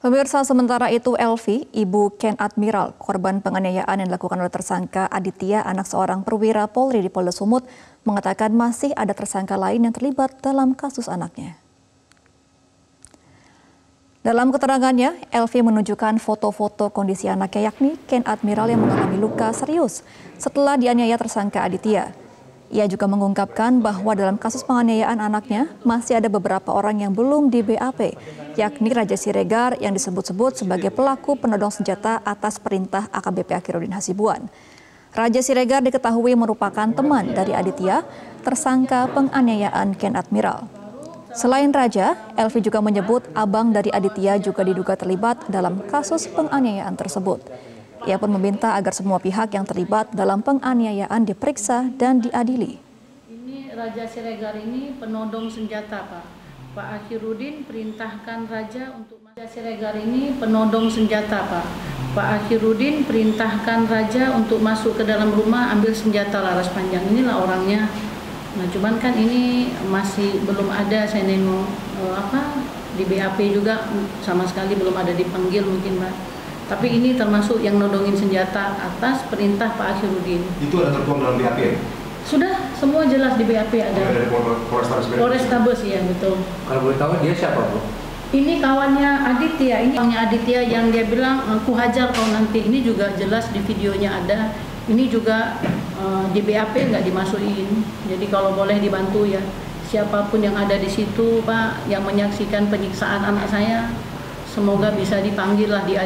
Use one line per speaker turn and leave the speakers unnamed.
Pemirsa sementara itu Elvi, ibu Ken Admiral, korban penganiayaan yang dilakukan oleh tersangka Aditya, anak seorang perwira Polri di Polda Sumut, mengatakan masih ada tersangka lain yang terlibat dalam kasus anaknya. Dalam keterangannya, Elvi menunjukkan foto-foto kondisi anaknya yakni Ken Admiral yang mengalami luka serius setelah dianiaya tersangka Aditya. Ia juga mengungkapkan bahwa dalam kasus penganiayaan anaknya masih ada beberapa orang yang belum di BAP, yakni Raja Siregar yang disebut-sebut sebagai pelaku penodong senjata atas perintah AKBP Akhirudin Hasibuan. Raja Siregar diketahui merupakan teman dari Aditya, tersangka penganiayaan Ken Admiral. Selain Raja, Elvi juga menyebut abang dari Aditya juga diduga terlibat dalam kasus penganiayaan tersebut. Ia pun meminta agar semua pihak yang terlibat dalam penganiayaan diperiksa dan diadili.
Ini Raja Siregar ini penodong senjata, Pak. Pak Akhirudin perintahkan Raja untuk Raja Siregar ini penodong senjata, Pak. Pak Akhirudin perintahkan Raja untuk masuk ke dalam rumah ambil senjata laras panjang. Inilah orangnya. Nah, cuman kan ini masih belum ada saya nengok eh, apa di BAP juga sama sekali belum ada dipanggil mungkin, Pak tapi ini termasuk yang nodongin senjata atas perintah Pak Akhirudin.
Itu ada tertuang dalam BAP ya?
Sudah, semua jelas di BAP ada.
Dari
Polrestabes Polrestabes ya, betul.
Kalau boleh tahu dia siapa, Bu?
Ini kawannya Aditya, ini kawannya Aditya yang dia bilang aku hajar kau nanti. Ini juga jelas di videonya ada. Ini juga uh, di BAP nggak dimasukin. Jadi kalau boleh dibantu ya, siapa pun yang ada di situ Pak, yang menyaksikan penyiksaan anak saya, semoga bisa dipanggil lah di